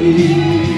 You.